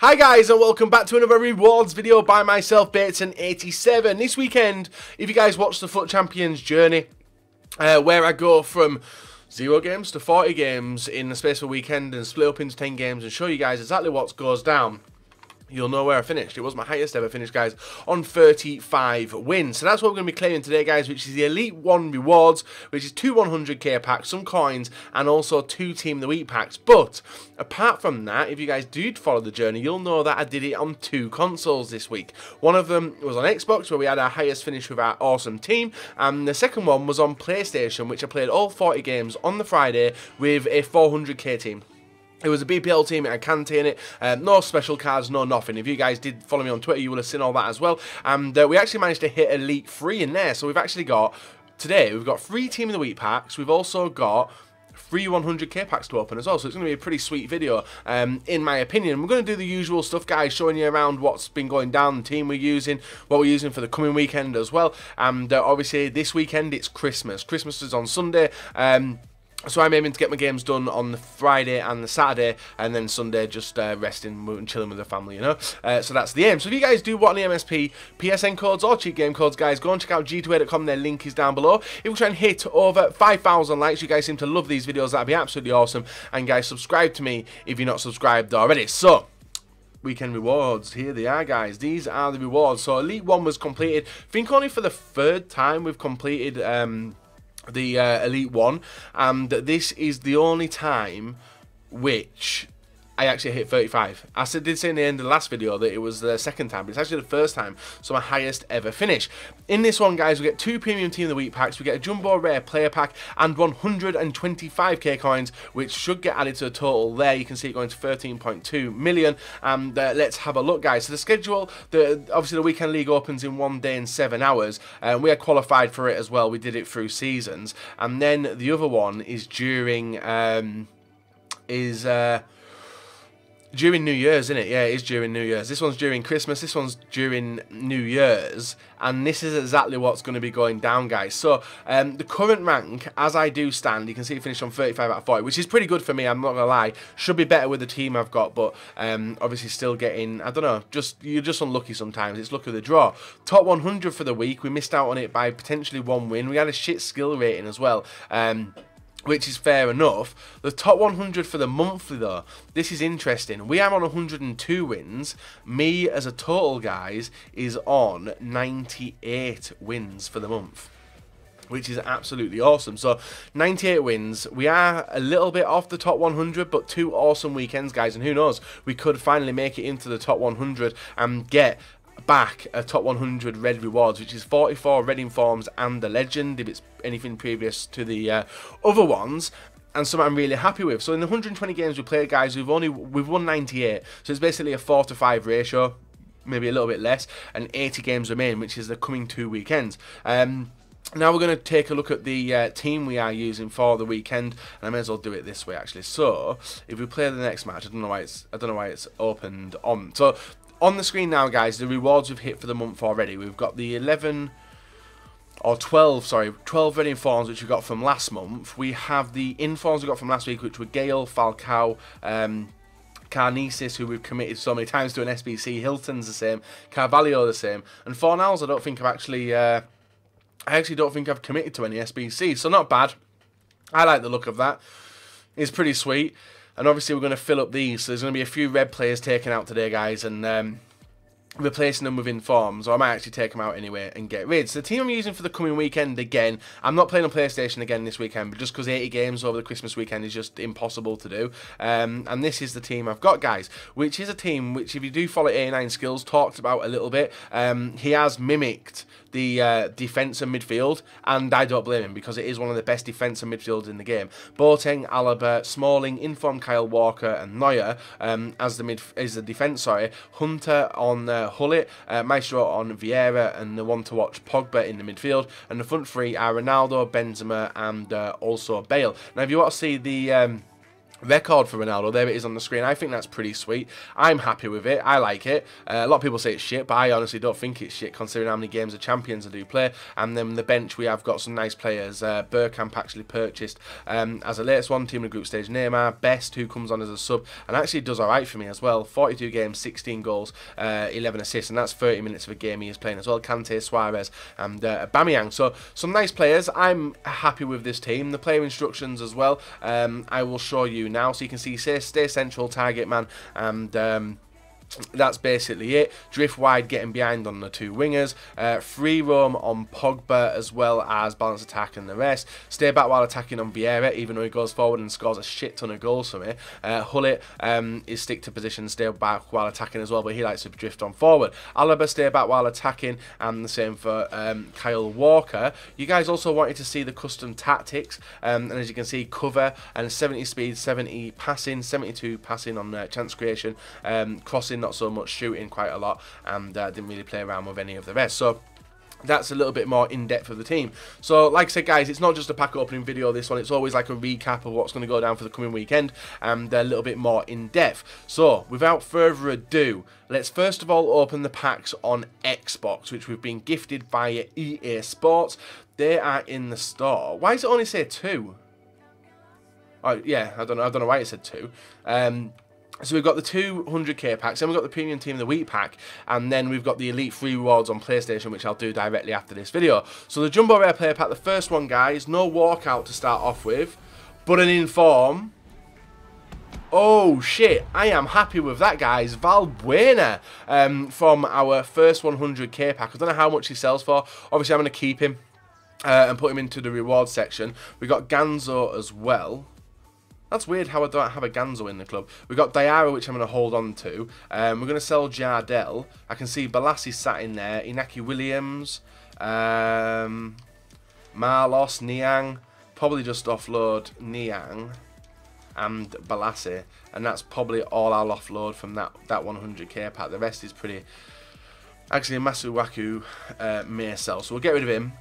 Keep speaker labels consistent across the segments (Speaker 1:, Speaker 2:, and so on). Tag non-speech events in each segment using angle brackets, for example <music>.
Speaker 1: Hi guys and welcome back to another rewards video by myself Bateson87. This weekend, if you guys watch the FUT Champions journey, uh, where I go from zero games to 40 games in the space of a weekend and split up into 10 games and show you guys exactly what goes down you'll know where I finished. It was my highest ever finish, guys, on 35 wins. So that's what we're going to be claiming today, guys, which is the Elite 1 rewards, which is two 100k packs, some coins, and also two Team the Week packs. But apart from that, if you guys did follow the journey, you'll know that I did it on two consoles this week. One of them was on Xbox, where we had our highest finish with our awesome team, and the second one was on PlayStation, which I played all 40 games on the Friday with a 400k team. It was a BPL team, Kante in it, um, no special cards, no nothing. If you guys did follow me on Twitter, you will have seen all that as well. And uh, we actually managed to hit Elite 3 in there, so we've actually got, today, we've got three Team of the Week packs, we've also got three 100k packs to open as well, so it's going to be a pretty sweet video, um, in my opinion. We're going to do the usual stuff, guys, showing you around what's been going down, the team we're using, what we're using for the coming weekend as well. And uh, obviously, this weekend, it's Christmas. Christmas is on Sunday. Um, so I'm aiming to get my games done on the Friday and the Saturday, and then Sunday just uh, resting and chilling with the family, you know? Uh, so that's the aim. So if you guys do want any MSP, PSN codes, or cheat game codes, guys, go and check out g2a.com. Their link is down below. If we try and hit over 5,000 likes, you guys seem to love these videos. That'd be absolutely awesome. And guys, subscribe to me if you're not subscribed already. So weekend rewards. Here they are, guys. These are the rewards. So Elite 1 was completed. I think only for the third time we've completed... Um, the uh, Elite One, and this is the only time which I actually hit 35. I did say in the end of the last video that it was the second time, but it's actually the first time, so my highest ever finish. In this one, guys, we get two Premium Team of the Week packs, we get a Jumbo Rare Player Pack, and 125k coins, which should get added to the total there. You can see it going to 13.2 million, and uh, let's have a look, guys. So the schedule, the obviously the Weekend League opens in one day and seven hours, and we are qualified for it as well. We did it through seasons, and then the other one is during, um, is... Uh, during New Year's, isn't it? Yeah, it is during New Year's. This one's during Christmas, this one's during New Year's, and this is exactly what's going to be going down, guys. So, um, the current rank, as I do stand, you can see it finished on 35 out of 40, which is pretty good for me, I'm not going to lie. Should be better with the team I've got, but um, obviously still getting, I don't know, just you're just unlucky sometimes. It's luck of the draw. Top 100 for the week, we missed out on it by potentially one win. We had a shit skill rating as well. Um, which is fair enough. The top 100 for the monthly, though, this is interesting. We are on 102 wins. Me, as a total, guys, is on 98 wins for the month which is absolutely awesome. So 98 wins. We are a little bit off the top 100, but two awesome weekends, guys. And who knows, we could finally make it into the top 100 and get back a top 100 red rewards, which is 44 red informs and the legend, if it's anything previous to the uh, other ones. And something I'm really happy with. So in the 120 games we played, guys, we've only we've won 98. So it's basically a 4 to 5 ratio, maybe a little bit less, and 80 games remain, which is the coming two weekends. Um, now we're going to take a look at the uh, team we are using for the weekend, and I may as well do it this way actually. So if we play the next match, I don't know why it's I don't know why it's opened on. So on the screen now, guys, the rewards we've hit for the month already. We've got the 11 or 12, sorry, 12 red informs which we got from last month. We have the informs we got from last week, which were Gale, Falcao, um, Karnezis, who we've committed so many times to an SBC. Hilton's the same. Carvalho the same. And Fornals, I don't think I've actually, uh, I actually don't think I've committed to any SBC. So not bad. I like the look of that. It's pretty sweet. And obviously we're going to fill up these. So there's going to be a few red players taken out today, guys. And um, replacing them with informs, or I might actually take them out anyway and get rid. So the team I'm using for the coming weekend again, I'm not playing on PlayStation again this weekend, but just because 80 games over the Christmas weekend is just impossible to do. Um, and this is the team I've got, guys, which is a team which, if you do follow A9 Skills, talked about a little bit. Um, he has mimicked the uh, defence and midfield, and I don't blame him because it is one of the best defence and midfields in the game. Boateng, Alaba, Smalling, Inform Kyle Walker, and Neuer um, as the mid is the defence. Sorry, Hunter on uh, Gullit, uh, Maestro on Vieira, and the one to watch Pogba in the midfield. And the front three are Ronaldo, Benzema, and uh, also Bale. Now, if you want to see the um, record for Ronaldo. There it is on the screen. I think that's pretty sweet. I'm happy with it. I like it. Uh, a lot of people say it's shit, but I honestly don't think it's shit considering how many games of Champions I do play. And then the bench, we have got some nice players. Uh, Bergkamp actually purchased um, as a latest one, team of the group stage. Neymar, Best, who comes on as a sub, and actually does alright for me as well. 42 games, 16 goals, uh, 11 assists, and that's 30 minutes of a game he is playing as well. Kante, Suarez, and uh, Aubameyang. So some nice players. I'm happy with this team. The player instructions as well. Um, I will show you now. So you can see stay, stay central, target man, and um, that's basically it. Drift wide, getting behind on the two wingers. Uh, free roam on Pogba as well as balance attack and the rest. Stay back while attacking on Vieira, even though he goes forward and scores a shit ton of goals for me. Uh, Gullit um, is stick to position, stay back while attacking as well, but he likes to drift on forward. Alaba stay back while attacking, and the same for um, Kyle Walker. You guys also wanted to see the custom tactics, um, and as you can see, cover and 70 speed, 70 passing, 72 passing on uh, chance creation, um, not so much shooting quite a lot, and uh, didn't really play around with any of the rest. So that's a little bit more in depth of the team. So, like I said, guys, it's not just a pack opening video. This one, it's always like a recap of what's going to go down for the coming weekend, and a little bit more in depth. So, without further ado, let's first of all open the packs on Xbox, which we've been gifted via EA Sports. They are in the store. Why does it only say two? Oh, yeah, I don't know. I don't know why it said two. Um, so we've got the 200k packs, then we've got the Premium Team of the Week pack, and then we've got the Elite Free Rewards on PlayStation, which I'll do directly after this video. So the Jumbo Rare Player Pack, the first one, guys, no walkout to start off with, but an inform. Oh shit, I am happy with that guys. Valbuena um, from our first 100k pack. I don't know how much he sells for. Obviously I'm going to keep him uh, and put him into the reward section. We got Ganzo as well. That's weird how I don't have a Ganzo in the club. We've got Diarra, which I'm going to hold on to. Um, we're going to sell Jardel. I can see Balassi sat in there. Inaki Williams. Um, Marlos, Niang. Probably just offload Niang and Balassi. And that's probably all I'll offload from that, that 100k pack. The rest is pretty... Actually, Masuaku uh, may sell. So we'll get rid of him.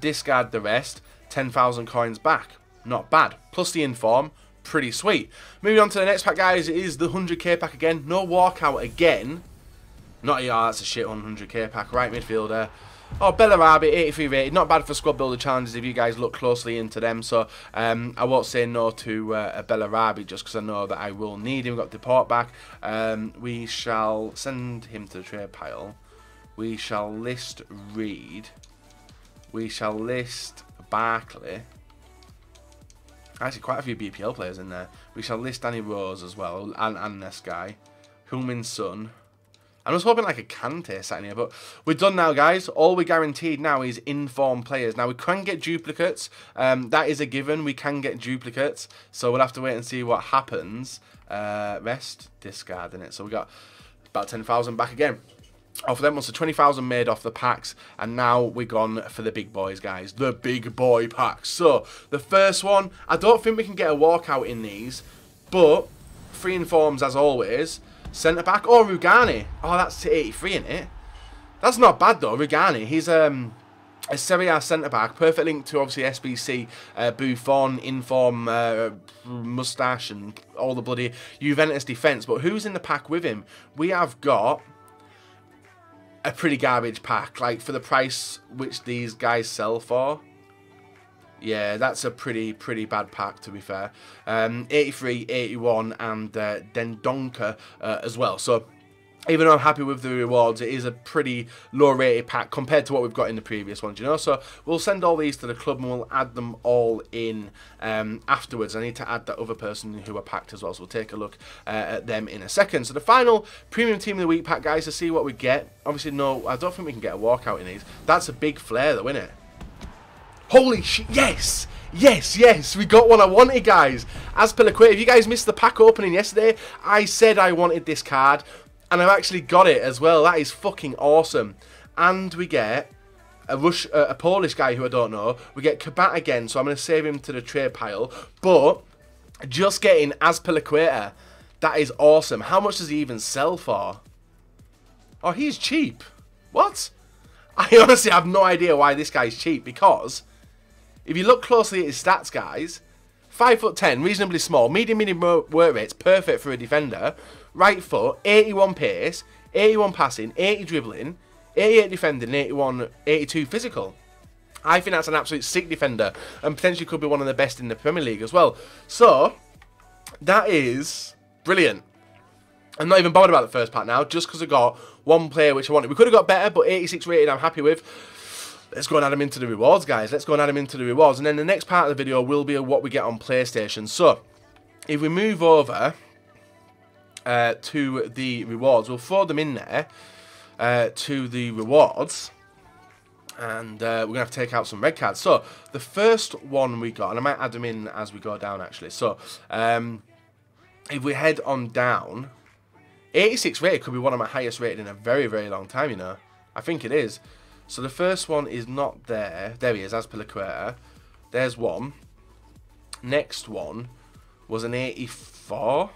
Speaker 1: Discard the rest. 10,000 coins back. Not bad. Plus the inform pretty sweet. Moving on to the next pack, guys, it is the 100k pack again. No walkout again. Not yeah, that's a shit 100k pack. Right midfielder. Oh, Bellarabi, 83 rated. Not bad for squad builder challenges if you guys look closely into them. So um, I won't say no to uh, Bellarabi just because I know that I will need him. We've got Deport back. Um, we shall send him to the trade pile. We shall list Reed. We shall list Barkley. Actually, quite a few BPL players in there. We shall list Danny Rose as well, and, and this guy. Heung-min Son. I was hoping like a Kante sat in here, but we're done now, guys. All we're guaranteed now is informed players. Now, we can get duplicates. Um, that is a given. We can get duplicates. So we'll have to wait and see what happens. Uh, rest, discard in it. So we got about 10,000 back again off of them. So 20,000 made off the packs. And now we're gone for the big boys, guys. The big boy packs. So, the first one, I don't think we can get a walkout in these. But, free informs as always. Centre back. Oh, Rugani. Oh, that's 83 in it. That's not bad though, Rugani. He's um a Serie A centre back, perfect link to obviously SBC, uh, Buffon, Inform, uh, Mustache, and all the bloody Juventus defence. But who's in the pack with him? We have got a pretty garbage pack. Like, for the price which these guys sell for, yeah, that's a pretty, pretty bad pack, to be fair. Um, 83, 81, and uh, Dendoncker uh, as well. So, even though I'm happy with the rewards, it is a pretty low rated pack compared to what we've got in the previous ones, you know. So we'll send all these to the club and we'll add them all in um, afterwards. I need to add that other person who are packed as well, so we'll take a look uh, at them in a second. So the final premium team of the week pack, guys, to see what we get. Obviously, no, I don't think we can get a walkout in these. That's a big flare, though, isn't it? Holy shit! Yes. Yes, yes, we got one I wanted, guys. Azpilicueta, if you guys missed the pack opening yesterday, I said I wanted this card. And I've actually got it as well. That is fucking awesome. And we get a Rush, uh, a Polish guy who I don't know. We get Kabat again, so I'm going to save him to the trade pile. But just getting Azpilicueta, that is awesome. How much does he even sell for? Oh, he's cheap. What? <laughs> I honestly have no idea why this guy's cheap because if you look closely at his stats, guys, 5 foot 10, reasonably small, medium, medium work rates, perfect for a defender. Right foot, 81 pace, 81 passing, 80 dribbling, 88 defending, 81, 82 physical. I think that's an absolute sick defender and potentially could be one of the best in the Premier League as well. So, that is brilliant. I'm not even bothered about the first part now, just because I got one player which I wanted. We could have got better, but 86 rated I'm happy with. Let's go and add him into the rewards, guys. Let's go and add him into the rewards. And then the next part of the video will be what we get on PlayStation. So, if we move over uh, to the rewards, we'll throw them in there uh, to the rewards. And uh, we're going to have to take out some red cards. So, the first one we got, and I might add them in as we go down, actually. So, um, if we head on down, 86 rated could be one of my highest rated in a very, very long time, you know. I think it is. So the first one is not there. There he is, Azpilicueta. There's one. Next one was an 84.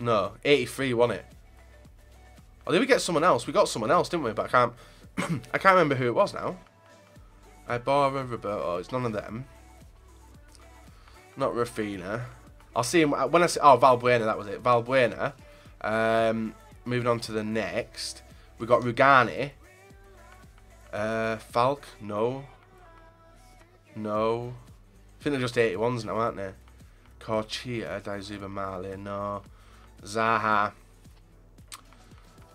Speaker 1: No, 83, wasn't it? Or did we get someone else? We got someone else, didn't we? But I can't <clears throat> I can't remember who it was now. Ibarra, Roberto. It's none of them. Not Rafinha. I'll see him when I see. Oh, Valbuena, that was it. Valbuena. Um, moving on to the next. We got Rugani. Uh, Falk? No. No. I think they're just 81s now, aren't they? Corchia, Daizuba Mali, no. Zaha.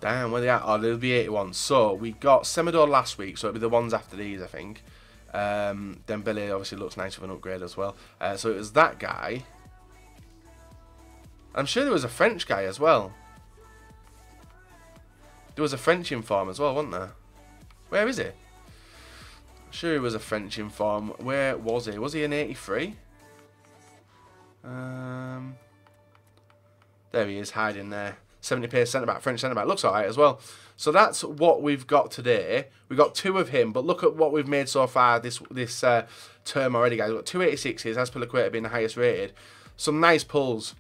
Speaker 1: Damn, where they at? Oh, they'll be 81. So, we got Semedo last week, so it'll be the ones after these, I think. Um, Dembele obviously looks nice with an upgrade as well. Uh, so it was that guy. I'm sure there was a French guy as well. There was a French inform as well, wasn't there? Where is he? Sure he was a French inform. Where was he? Was he in 83? Um, there he is, hiding there. 70 pace centre back, French centre back. Looks alright as well. So that's what we've got today. We've got two of him, but look at what we've made so far this this uh, term already, guys. We've got two 86s, Azpilicueta being the highest rated. Some nice pulls.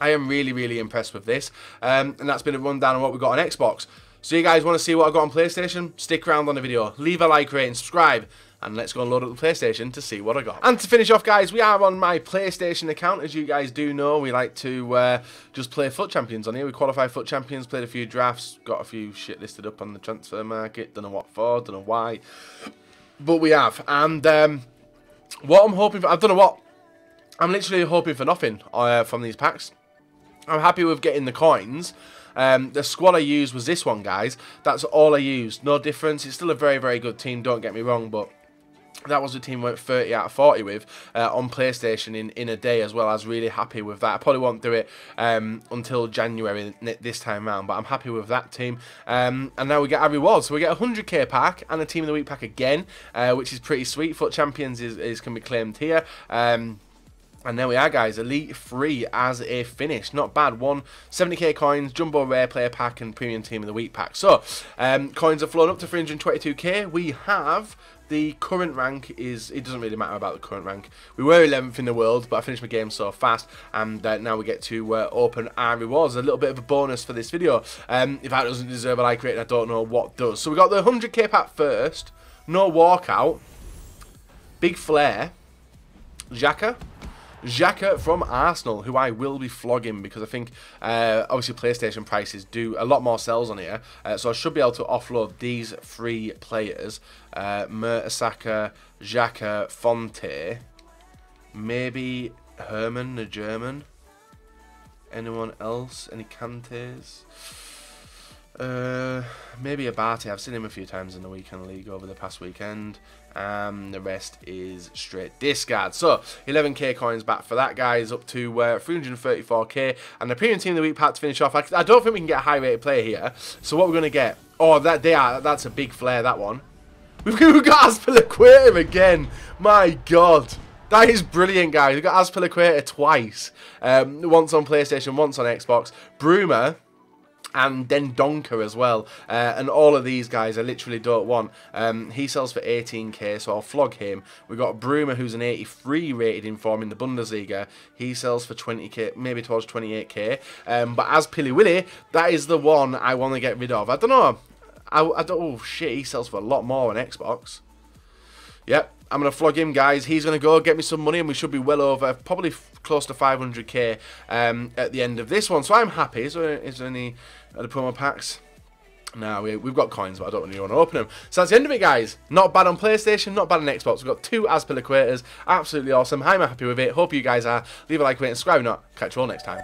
Speaker 1: I am really, really impressed with this. Um, and that's been a rundown on what we've got on Xbox. So you guys want to see what I've got on PlayStation? Stick around on the video. Leave a like, rate, and subscribe. And let's go and load up the PlayStation to see what I got. And to finish off, guys, we are on my PlayStation account. As you guys do know, we like to uh, just play FUT Champions on here. We qualify FUT Champions, played a few drafts, got a few shit listed up on the transfer market. Don't know what for, don't know why. But we have. And um, what I'm hoping for, I don't know what. I'm literally hoping for nothing uh, from these packs. I'm happy with getting the coins. Um, the squad I used was this one, guys. That's all I used. No difference. It's still a very, very good team, don't get me wrong, but that was the team I went 30 out of 40 with uh, on PlayStation in, in a day as well. I was really happy with that. I probably won't do it um, until January this time around, but I'm happy with that team. Um, and now we get our rewards. So we get a 100k pack and a Team of the Week pack again, uh, which is pretty sweet. FUT Champions is, is can be claimed here. Um, and there we are, guys. Elite 3 as a finish. Not bad. One 70k coins, Jumbo Rare Player Pack, and Premium Team of the Week Pack. So, um, coins have flown up to 322k. We have the current rank is, it doesn't really matter about the current rank. We were 11th in the world, but I finished my game so fast, and uh, now we get to uh, open our rewards. A little bit of a bonus for this video. Um, if that doesn't deserve a like rating, I don't know what does. So we got the 100k pack first, no walkout, big flare, Xhaka, Xhaka from Arsenal, who I will be flogging because I think uh, obviously PlayStation prices do a lot more sales on here. Uh, so I should be able to offload these three players. Uh, Mertesacker, Xhaka, Fonte, maybe Herman, the German. Anyone else? Any Kantes? Uh, maybe Abate. I've seen him a few times in the weekend league over the past weekend. Um, the rest is straight discard. So 11k coins back for that guy is up to uh, 334k. And the premium team of the week pack to finish off. I, I don't think we can get a high rated player here. So what we're gonna get? Oh, that they are. That's a big flare. That one. <laughs> We've got Azpilicueta again. My God. That is brilliant, guys. We've got Azpilicueta twice. Um, once on PlayStation, once on Xbox. Bruma and Dendoncker as well. Uh, and all of these guys I literally don't want. Um, he sells for 18k, so I'll flog him. We've got Bruma, who's an 83 rated inform in the Bundesliga. He sells for 20k, maybe towards 28k. Um, but as Pilly Willy, that is the one I want to get rid of. I don't know. I, I don't. Oh shit, he sells for a lot more on Xbox. Yep, I'm going to flog him, guys. He's going to go get me some money, and we should be well over, probably close to 500k um, at the end of this one. So I'm happy. Is there, is there any other promo packs? Now we, we've got coins, but I don't really want to open them. So that's the end of it, guys. Not bad on PlayStation, not bad on Xbox. We've got two Azpilicuetas. Absolutely awesome. I'm happy with it. Hope you guys are. Leave a like, rate, and subscribe. Not catch you all next time.